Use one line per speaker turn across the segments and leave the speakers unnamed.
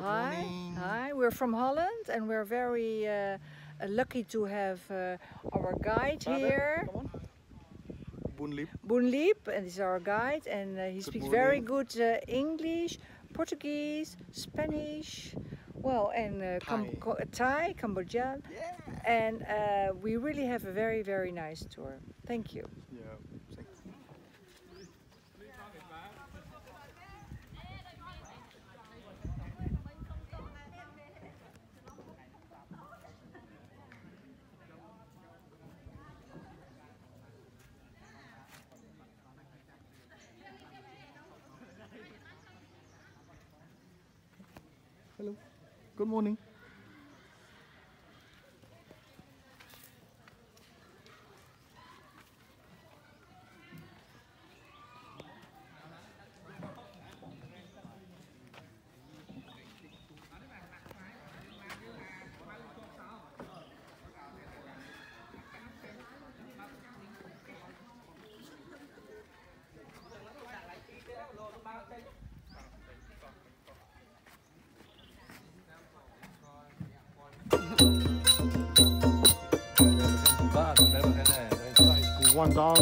Hi,
morning.
hi. We're from Holland, and we're very uh, lucky to have uh, our guide here,
Bunleap.
Bunleap, and he's our guide, and uh, he speaks very good uh, English, Portuguese, Spanish, well, and uh,
Thai.
Co- Thai, Cambodian,
Yeah.
and uh, we really have a very, very nice tour. Thank you.
Yeah. thank- Hello. Good morning. one dollar.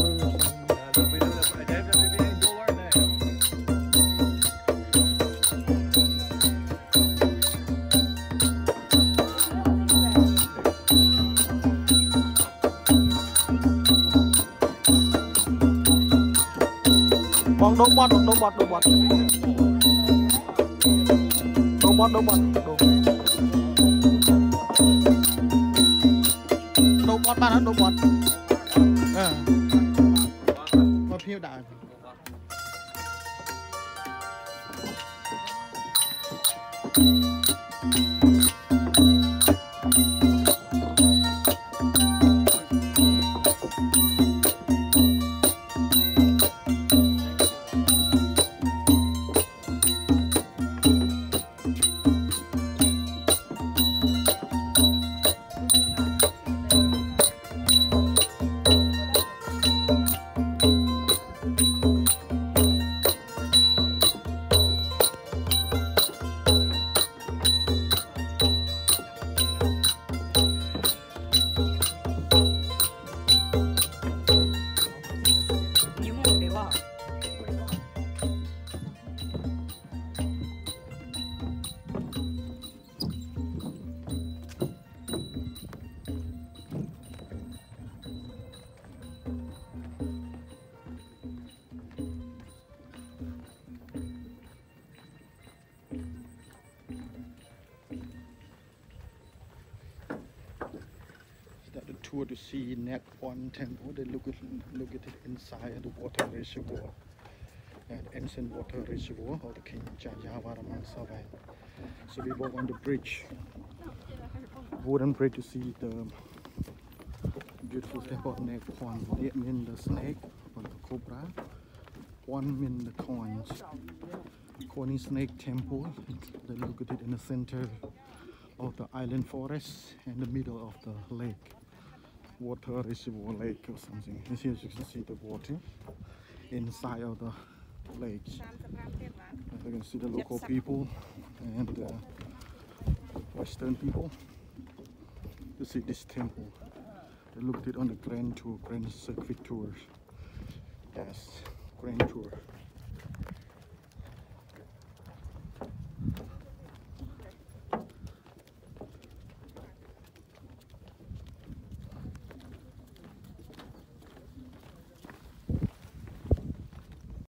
Vâng, đúng bọt, đúng bọt, đúng
bọt. Đúng bọt, đúng bọt, đúng Đúng bọt, bạn đã đúng bọt. เอมาเพี้ยวด่าอืม Tour to see Nat One Temple. Oh, they look at look at it inside the water reservoir. That ancient water reservoir of the King Jayavarman Savai. So we walk on the bridge, wooden bridge to see the um, beautiful temple of One. It means the snake or the cobra. One means the coins. Coney Snake Temple. They look at it in the center of the island forest and the middle of the lake water reservoir lake or something. And here you can see the water inside of the lake. And you can see the local people and uh, western people to see this temple. They looked it on the grand tour grand circuit tour yes grand tour